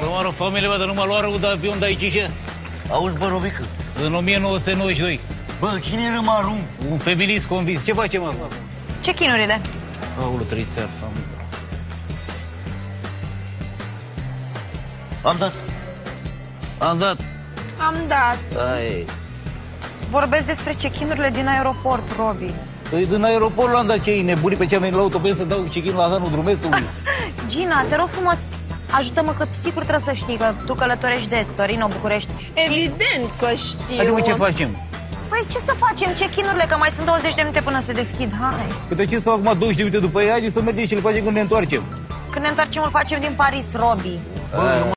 Bă, mă rog, familia mea, dar nu m-a luat rău de avion de aici și Auzi, bă, Robică, în 1992. bă, cine e Râmarum? Un feminist convins. Ce facem acum? Ce chinurile? Aoleu, trei țări, familie. Am dat. Am dat. Am dat. Ai. Vorbesc despre check-in-urile din aeroport, Robi. Păi din aeroport l-am dat cei nebuni pe ce am venit la autobuz să dau check la Hanul Drumețului. Gina, te rog frumos, ajută-mă că tu sigur trebuie să știi că tu călătorești des, Torino, București. Evident că știu. Adică ce facem? Păi ce să facem? Check-in-urile, că mai sunt 20 de minute până se deschid. Hai. Că de ce stau acum 20 de minute după ea, haideți să mergem și le facem când ne întoarcem. Când ne întoarcem, îl facem din Paris, Robi. Bă,